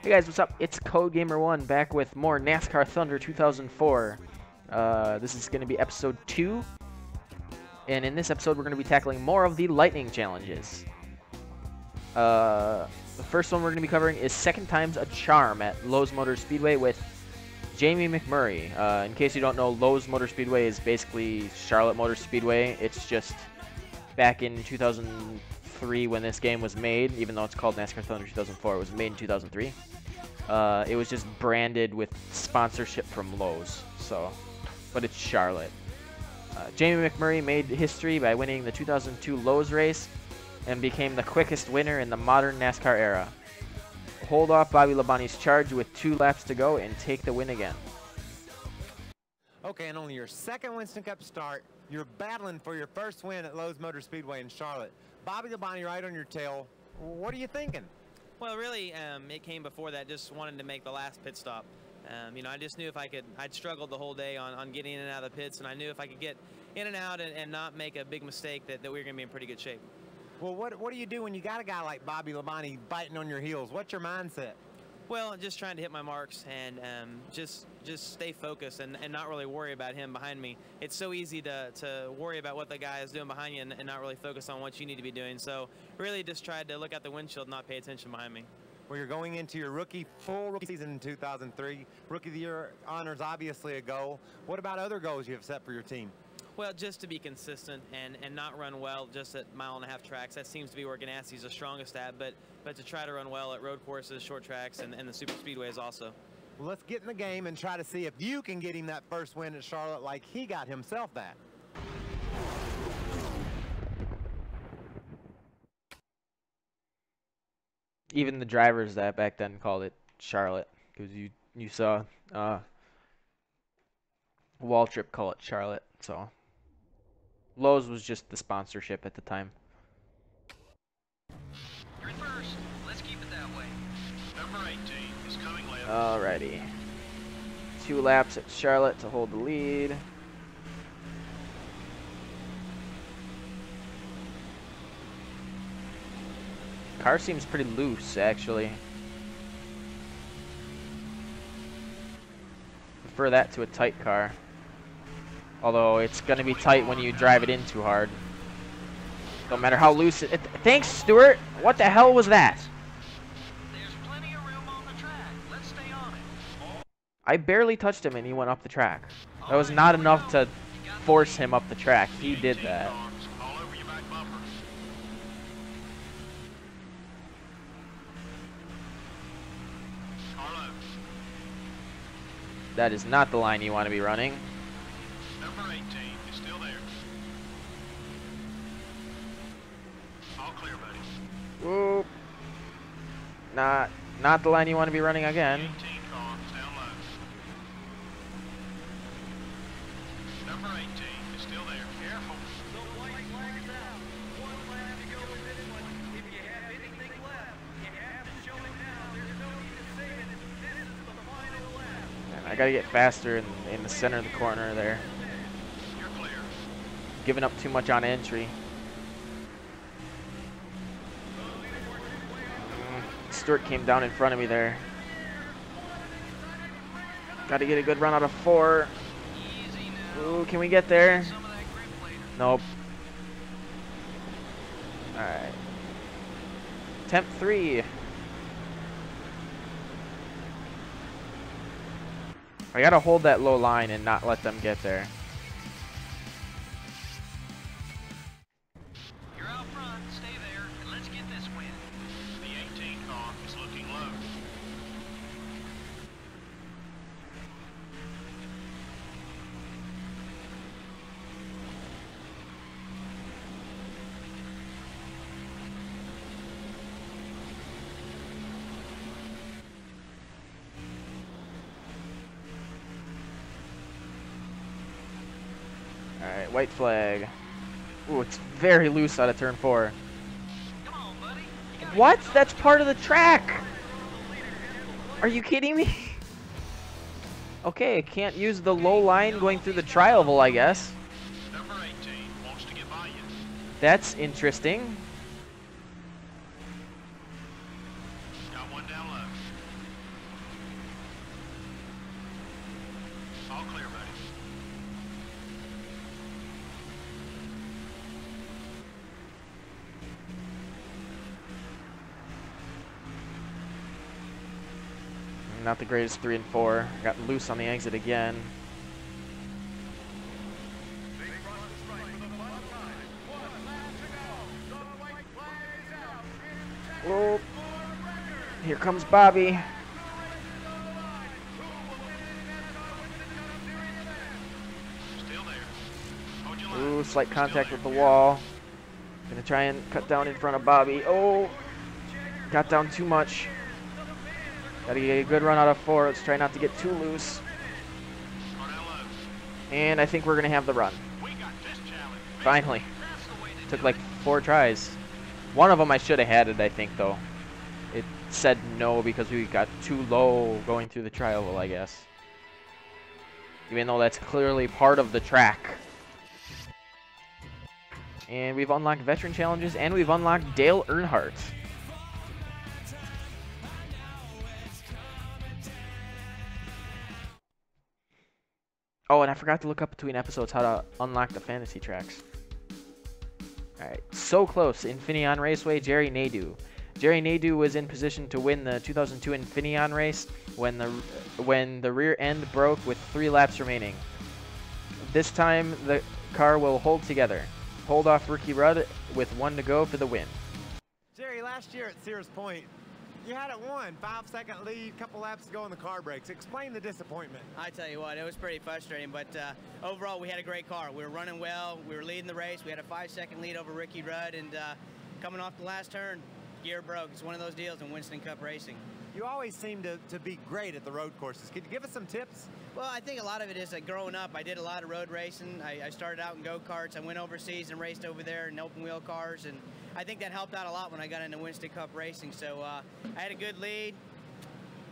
Hey guys, what's up? It's Code Gamer One back with more NASCAR Thunder 2004. Uh, this is going to be episode two, and in this episode we're going to be tackling more of the lightning challenges. Uh, the first one we're going to be covering is second times a charm at Lowe's Motor Speedway with Jamie McMurray. Uh, in case you don't know, Lowe's Motor Speedway is basically Charlotte Motor Speedway. It's just back in 2003 when this game was made, even though it's called NASCAR Thunder 2004, it was made in 2003. Uh, it was just branded with sponsorship from Lowe's, so, but it's Charlotte. Uh, Jamie McMurray made history by winning the 2002 Lowe's race and became the quickest winner in the modern NASCAR era. Hold off Bobby Labonte's charge with two laps to go and take the win again. Okay, and only your second Winston Cup start, you're battling for your first win at Lowe's Motor Speedway in Charlotte. Bobby Labonte right on your tail. What are you thinking? Well, really, um, it came before that. Just wanted to make the last pit stop. Um, you know, I just knew if I could, I'd struggled the whole day on, on getting in and out of the pits, and I knew if I could get in and out and, and not make a big mistake that, that we were going to be in pretty good shape. Well, what, what do you do when you got a guy like Bobby Labonte biting on your heels? What's your mindset? Well, just trying to hit my marks and um, just just stay focused and, and not really worry about him behind me. It's so easy to, to worry about what the guy is doing behind you and, and not really focus on what you need to be doing. So really just tried to look out the windshield, not pay attention behind me. Well, you're going into your rookie full rookie season in 2003. Rookie of the Year honors obviously a goal. What about other goals you have set for your team? Well, just to be consistent and, and not run well just at mile and a half tracks. That seems to be where Ganassi's the strongest at, but but to try to run well at road courses, short tracks, and, and the super speedways also. Well, let's get in the game and try to see if you can get him that first win at Charlotte like he got himself that. Even the drivers that back then called it Charlotte because you you saw uh, Waltrip call it Charlotte. So Lowe's was just the sponsorship at the time. You're first. Let's keep it that way. Number 18 is coming left. Alrighty. Two laps at Charlotte to hold the lead. Car seems pretty loose, actually. Prefer that to a tight car. Although it's going to be tight when you drive it in too hard. No matter how loose it... thanks, Stewart! What the hell was that? There's plenty of room on the track. Let's stay on it. I barely touched him and he went up the track. That was not enough to force him up the track. He did that. That is not the line you want to be running. number 18 is still there. All clear, buddy. Whoop. Not, not the line you want to be running again. 18 car is down low. Number 18 is still there. Careful. And I gotta get faster in, in the center of the corner there. Giving up too much on entry. Mm, Stewart came down in front of me there. Gotta get a good run out of four. Ooh, can we get there? Nope. Alright. Temp 3. I gotta hold that low line and not let them get there. Alright, white flag. Ooh, it's very loose out of turn 4. On, buddy. You gotta What? That's part of the track! Are you kidding me? Okay, I can't use the low line going through the tri-oval, I guess. Number 18 wants to get by you. That's interesting. Got one down low. All clear, buddy. Not the greatest three and four. Got loose on the exit again. Oh, here comes Bobby. Ooh, slight contact with the wall. Gonna try and cut down in front of Bobby. Oh, got down too much. Gotta get a good run out of four. Let's try not to get too loose. And I think we're gonna have the run. Finally. Took like four tries. One of them I should have had it, I think, though. It said no because we got too low going through the tri-oval, I guess. Even though that's clearly part of the track. And we've unlocked veteran challenges, and we've unlocked Dale Earnhardt. Oh, and I forgot to look up between episodes how to unlock the fantasy tracks. Alright, so close. Infineon Raceway, Jerry Nadeau. Jerry Nadeau was in position to win the 2002 Infineon race when the when the rear end broke with three laps remaining. This time the car will hold together. Hold off Ricky Rudd with one to go for the win. Jerry, last year at Sears Point, you had it won. Five second lead, couple laps to go in the car breaks. Explain the disappointment. I tell you what, it was pretty frustrating, but uh, overall we had a great car. We were running well, we were leading the race. We had a five-second lead over Ricky Rudd, and uh, coming off the last turn, gear broke. It's one of those deals in Winston Cup racing. You always seem to, to be great at the road courses. Could you give us some tips? Well, I think a lot of it is that growing up, I did a lot of road racing. I, I started out in go-karts. I went overseas and raced over there in open-wheel cars, and I think that helped out a lot when I got into Winston Cup racing. So uh, I had a good lead.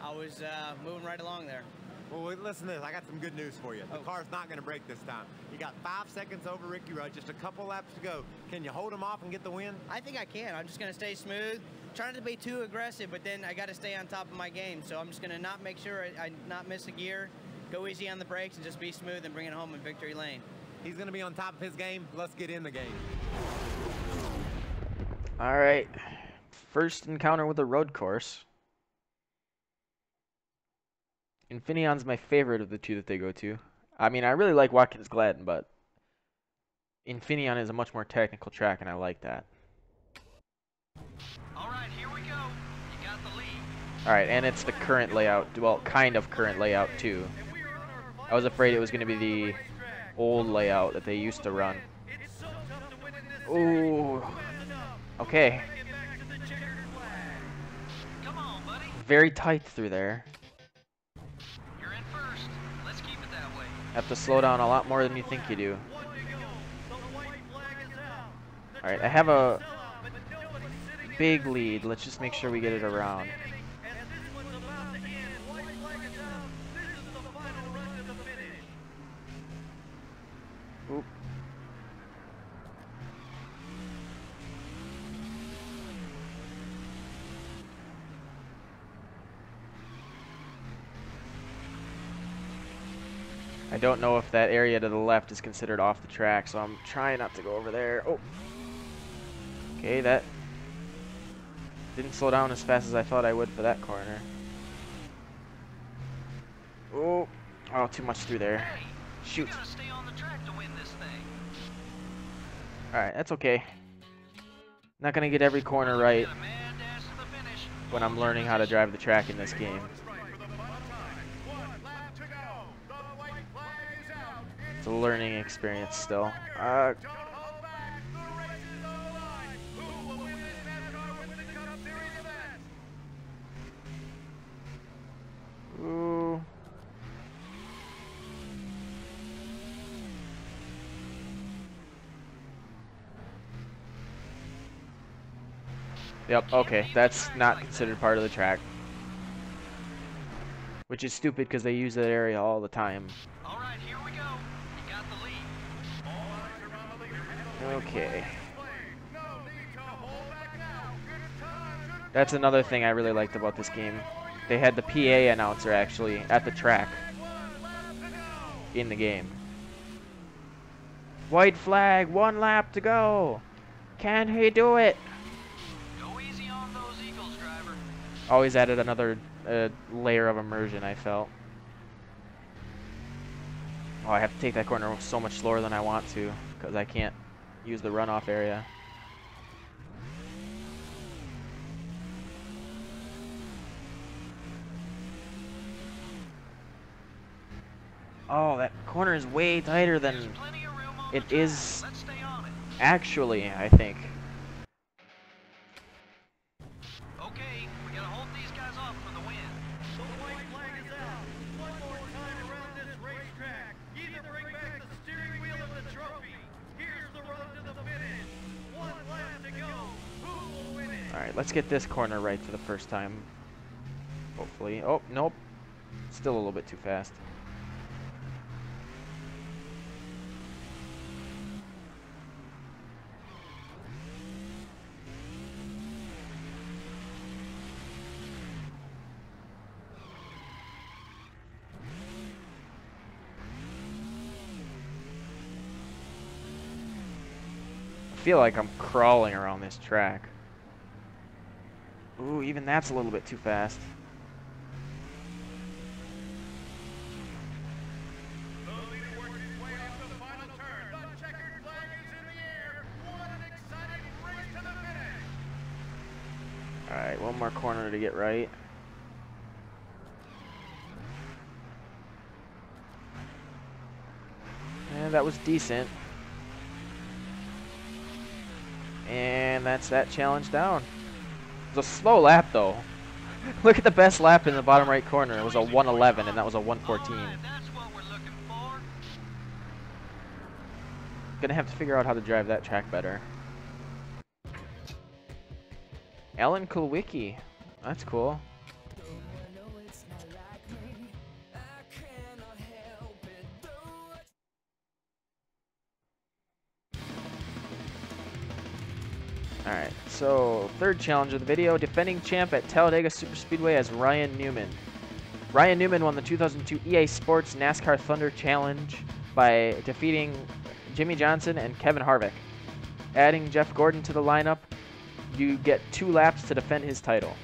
I was uh, moving right along there. Well, listen to this. I got some good news for you. The Oh. car's not going to break this time. You got five seconds over Ricky Rudd, just a couple laps to go. Can you hold him off and get the win? I think I can. I'm just going to stay smooth. Trying not to be too aggressive, but then I got to stay on top of my game. So I'm just going to not make sure I, I not miss a gear, go easy on the brakes, and just be smooth and bring it home in victory lane. He's going to be on top of his game. Let's get in the game. Alright. First encounter with a road course. Infineon's my favorite of the two that they go to. I mean, I really like Watkins Glen, but Infineon is a much more technical track, and I like that. All right, here we go. You got the lead. Alright, and it's the current layout. Well, kind of current layout, too. I was afraid it was going to be the old layout that they used to run. Ooh. Okay. On. Very tight through there. Have to slow down a lot more than you think you do. Alright, I have a big lead. Let's just make sure we get it around. I don't know if that area to the left is considered off the track, so I'm trying not to go over there. Oh. Okay, that didn't slow down as fast as I thought I would for that corner. Oh. Oh, too much through there. Hey, Shoot. stay on the track to win this thing. Alright, that's okay. Not gonna get every corner right Get a mad dash to the finish. when I'm learning how to drive the track in this game. It's a learning experience still. Uh, ooh. Yep, okay, that's not considered part of the track. Which is stupid because they use that area all the time. All right, Okay. That's another thing I really liked about this game. They had the PA announcer actually at the track. in the game. White flag, one lap to go. Can he do it? Go easy on those Eagles, driver. Always added another uh, layer of immersion, I felt. Oh, I have to take that corner so much slower than I want to, because I can't use the runoff area. Oh, that corner is way tighter than plenty of room on it is Let's stay on it. actually, I think. Get this corner right for the first time. Hopefully. Oh, nope. Still a little bit too fast. I feel like I'm crawling around this track. Ooh, even that's a little bit too fast. Alright, one more corner to get right. And that was decent. And that's that challenge down. Was a slow lap though. Look at the best lap in the bottom right corner. It was a 111 and that was a 114. Alright, that's what we're looking for. Gonna have to figure out how to drive that track better. Alan Kulwicki. That's cool. Alright, so third challenge of the video, defending champ at Talladega Superspeedway as Ryan Newman. Ryan Newman won the 2002 EA Sports NASCAR Thunder Challenge by defeating Jimmie Johnson and Kevin Harvick. Adding Jeff Gordon to the lineup, you get two laps to defend his title.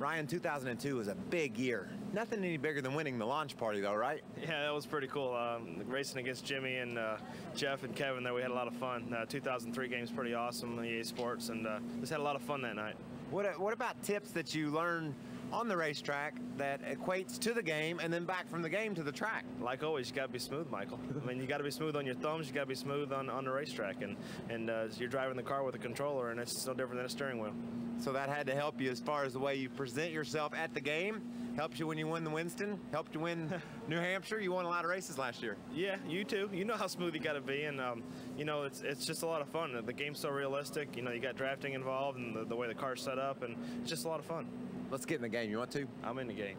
Ryan, 2002 was a big year. Nothing any bigger than winning the launch party, though, right? Yeah, that was pretty cool. Um, racing against Jimmy and uh, Jeff and Kevin there, we had a lot of fun. Uh, 2003 game's pretty awesome EA Sports, and uh, just had a lot of fun that night. What, what about tips that you learn on the racetrack that equates to the game and then back from the game to the track? Like always, you got to be smooth, Michael. I mean, you got to be smooth on your thumbs. You got to be smooth on, on the racetrack, and and uh, you're driving the car with a controller, and it's no different than a steering wheel. So that had to help you as far as the way you present yourself at the game. Helped you when you won the Winston. Helped you win New Hampshire. You won a lot of races last year. Yeah, you too. You know how smooth you got to be, and um, you know it's it's just a lot of fun. The game's so realistic. You know, you got drafting involved, and the, the way the car's set up, and it's just a lot of fun. Let's get in the game. You want to? I'm in the game.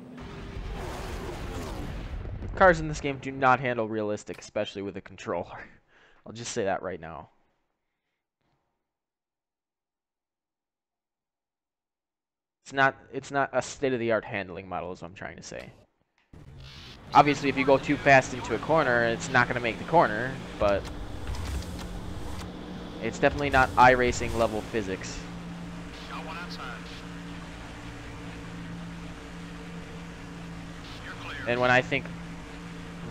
Cars in this game do not handle realistic, especially with a controller. I'll just say that right now. It's not it's not a state-of-the-art handling model is what I'm trying to say. Obviously, if you go too fast into a corner, it's not going to make the corner, but it's definitely not iRacing level physics. Got one outside. You're clear. And when I think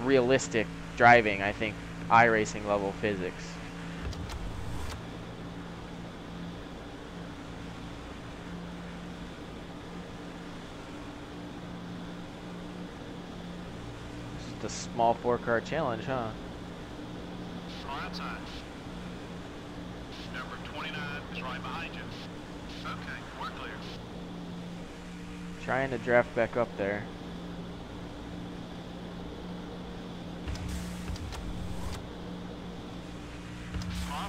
realistic driving, I think iRacing level physics. A small four car challenge, huh? Outside. Number 29 is right behind you. Okay, we're clear. Trying to draft back up there.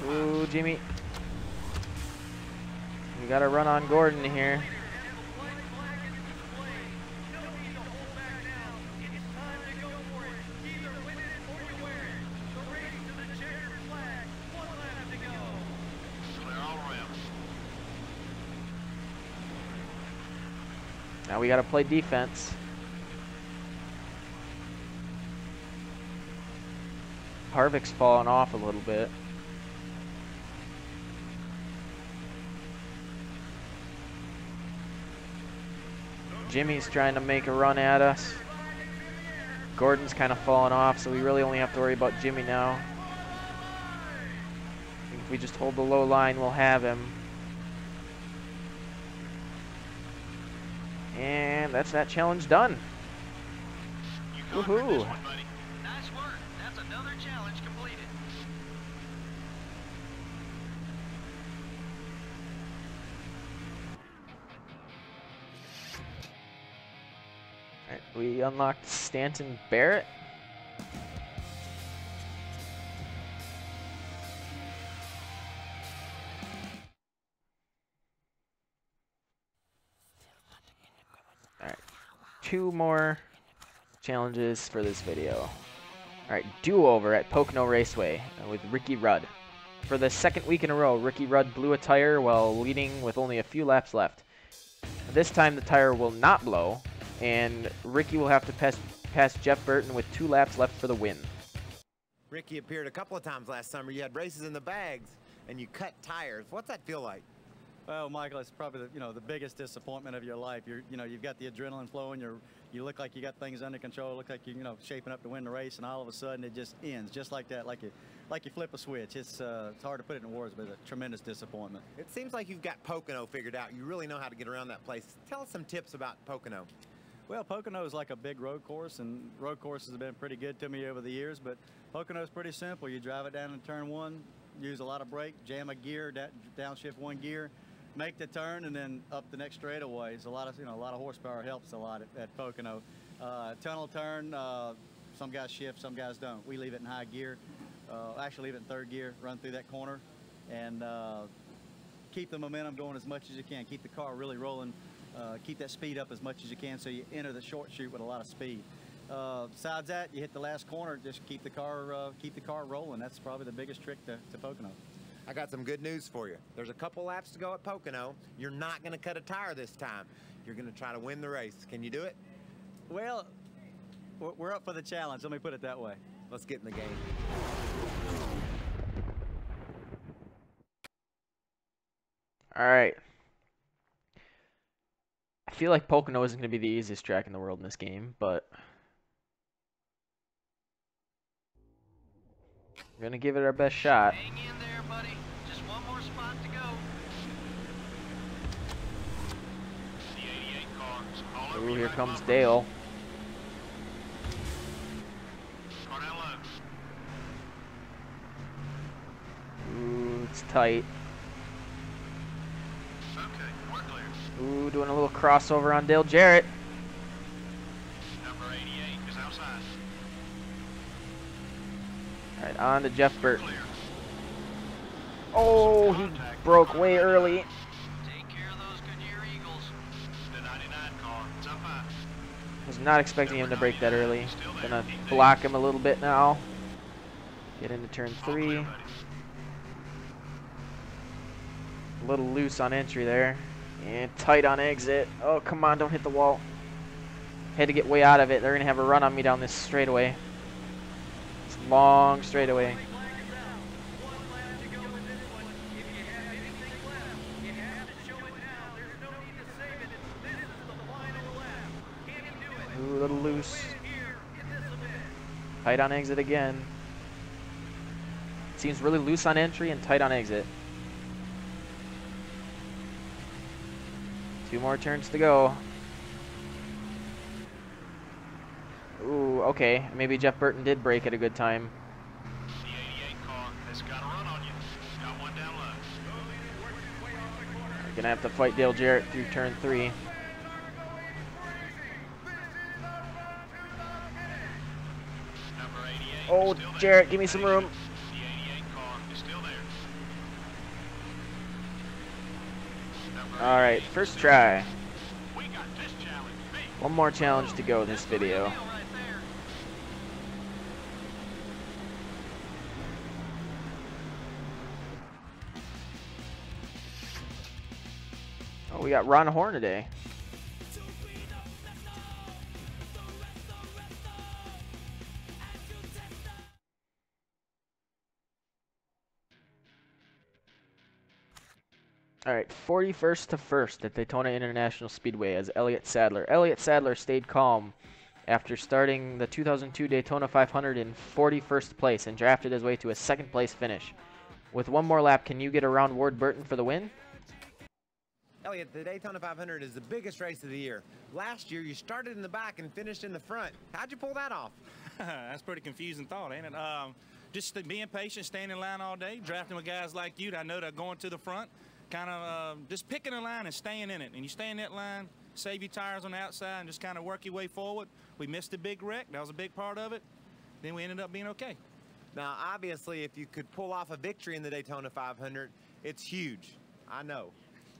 Ooh, Jimmy. We gotta run on Gordon here. Now we gotta play defense. Harvick's fallen off a little bit. Jimmy's trying to make a run at us. Gordon's kind of fallen off, so we really only have to worry about Jimmy now. If we just hold the low line, we'll have him. And that's that challenge done. You conquered this Woohoo. Nice work. That's another challenge completed. Alright, we unlocked Stanton Barrett. Two more challenges for this video. Alright, do-over at Pocono Raceway uh, with Ricky Rudd. For the second week in a row, Ricky Rudd blew a tire while leading with only a few laps left. This time the tire will not blow, and Ricky will have to pass, pass Jeff Burton with two laps left for the win. Ricky appeared a couple of times last summer. You had races in the bags, and you cut tires. What's that feel like? Well, Michael, it's probably the, you know the biggest disappointment of your life. You're you know you've got the adrenaline flowing. You're you look like you got things under control. Look like you you know shaping up to win the race, and all of a sudden it just ends just like that, like you like you flip a switch. It's uh, it's hard to put it in words, but it's a tremendous disappointment. It seems like you've got Pocono figured out. You really know how to get around that place. Tell us some tips about Pocono. Well, Pocono is like a big road course, and road courses have been pretty good to me over the years. But Pocono is pretty simple. You drive it down in turn one, use a lot of brake, jam a gear, downshift one gear, make the turn, and then up the next straightaway. It's a lot of you know a lot of horsepower helps a lot at, at Pocono. Uh, tunnel turn, uh, some guys shift, some guys don't. We leave it in high gear. Uh, actually, leave it in third gear, run through that corner, and uh, keep the momentum going as much as you can. Keep the car really rolling. Uh, keep that speed up as much as you can so you enter the short chute with a lot of speed. Uh, besides that, you hit the last corner, just keep the car keep the car rolling. That's probably the biggest trick to, to Pocono. I got some good news for you. There's a couple laps to go at Pocono. You're not going to cut a tire this time. You're going to try to win the race. Can you do it? Well, we're- we're up for the challenge. Let me put it that way. Let's get in the game. Alright. I feel like Pocono isn't going to be the easiest track in the world in this game, but... We're going to give it our best shot. Hang in there, buddy. Just one more spot to go. The 88 car is all over Ooh, here comes. Dale. Car down low. Ooh, it's tight. Okay, we're clear. Ooh, doing a little crossover on Dale Jarrett. Number 88 is outside. Alright, on to Jeff Burton. Clear. Oh, he broke way early. Take care of those Goodyear Eagles. The 99 car, it's up high. Was not expecting him to break that early. Gonna block him a little bit now. Get into turn three. A little loose on entry there. And tight on exit. Oh, come on, don't hit the wall. Had to get way out of it. They're gonna have a run on me down this straightaway. It's long straightaway. Ooh, a little loose. Tight on exit again. Seems really loose on entry and tight on exit. Two more turns to go. Ooh, okay. Maybe Jeff Burton did break at a good time. The 88 car has got a run on you. Got one down low. Gonna have to fight Dale Jarrett through turn three. Oh. Jarrett, give me some room. The 88 car is still there. Number All right, first try. One more challenge to go in this video. Oh, we got Ron Hornaday. All right, 41st to 1st at Daytona International Speedway as Elliott Sadler. Elliott Sadler stayed calm after starting the 2002 Daytona 500 in 41st place and drafted his way to a second place finish. With one more lap, can you get around Ward Burton for the win? Elliott, the Daytona 500 is the biggest race of the year. Last year, you started in the back and finished in the front. How'd you pull that off? That's pretty confusing thought, ain't it? Um, just being patient, staying in line all day, drafting with guys like you that I know that are going to the front, kind of uh, just picking a line and staying in it. And you stay in that line, save your tires on the outside, and just kind of work your way forward. We missed a big wreck. That was a big part of it. Then we ended up being okay. Now, obviously, if you could pull off a victory in the Daytona 500, it's huge. I know.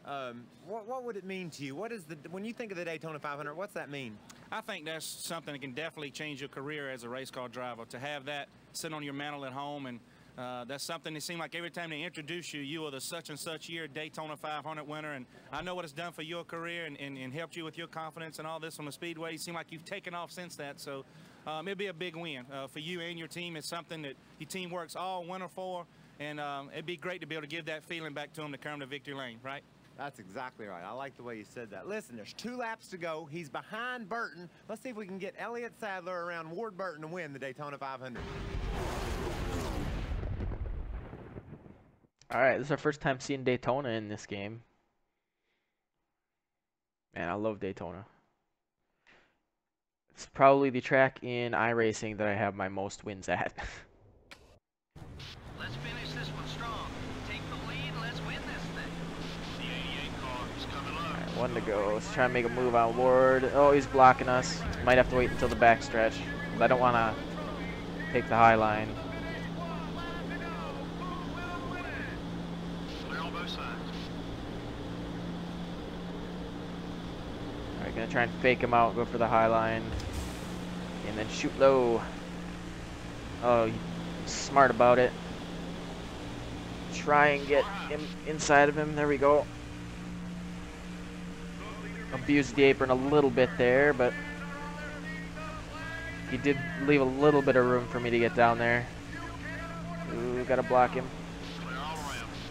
Um, what, what would it mean to you? What is the when you think of the Daytona 500? What's that mean? I think that's something that can definitely change your career as a race car driver. To have that sit on your mantle at home, and uh, that's something that seems like every time they introduce you, you are the such and such year Daytona 500 winner. And I know what it's done for your career and, and, and helped you with your confidence and all this on the speedway. You seem like you've taken off since that. So um, it'd be a big win uh, for you and your team. It's something that your team works all winter for. And um, it'd be great to be able to give that feeling back to them to come to victory lane, right? That's exactly right. I like the way you said that. Listen, there's two laps to go. He's behind Burton. Let's see if we can get Elliott Sadler around Ward Burton to win the Daytona 500. All right, this is our first time seeing Daytona in this game. Man, I love Daytona. It's probably the track in iRacing that I have my most wins at. Let's finish this one strong. Take the lead let's win this thing. The 88 car is coming up. Alright, one to go. Let's try and make a move on Ward. Oh, he's blocking us. Might have to wait until the backstretch. I don't want to take the high line. Clear on both sides. Gonna try and fake him out, go for the high line. And then shoot low. Oh, smart about it. Try and get him inside of him. There we go. Abused the apron a little bit there, but he did leave a little bit of room for me to get down there. Ooh, gotta block him.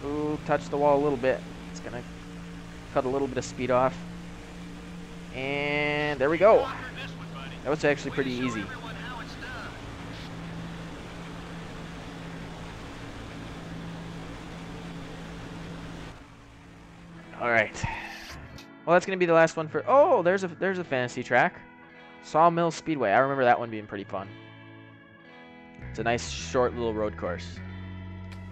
Ooh, touch the wall a little bit. It's gonna cut a little bit of speed off. And there we go. That was actually pretty easy. All right. Well, that's gonna be the last one for. Oh, there's a there's a fantasy track, Sawmill Speedway. I remember that one being pretty fun. It's a nice short little road course.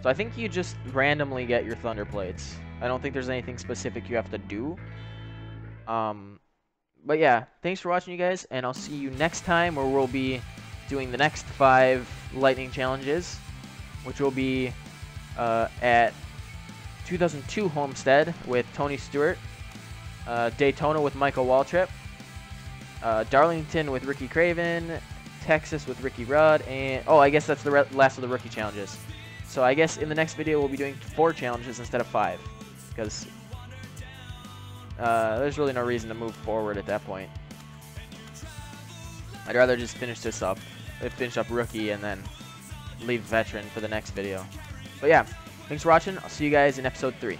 So I think you just randomly get your thunder plates. I don't think there's anything specific you have to do. Um, but yeah, thanks for watching, you guys, and I'll see you next time where we'll be doing the next five lightning challenges, which will be uh, at 2002 Homestead with Tony Stewart, uh, Daytona with Michael Waltrip, uh, Darlington with Ricky Craven, Texas with Ricky Rudd, and oh, I guess that's the last of the rookie challenges. So I guess in the next video we'll be doing four challenges instead of five, because uh, there's really no reason to move forward at that point. I'd rather just finish this up, uh, finish up rookie, and then leave veteran for the next video. But yeah, thanks for watching. I'll see you guys in episode three.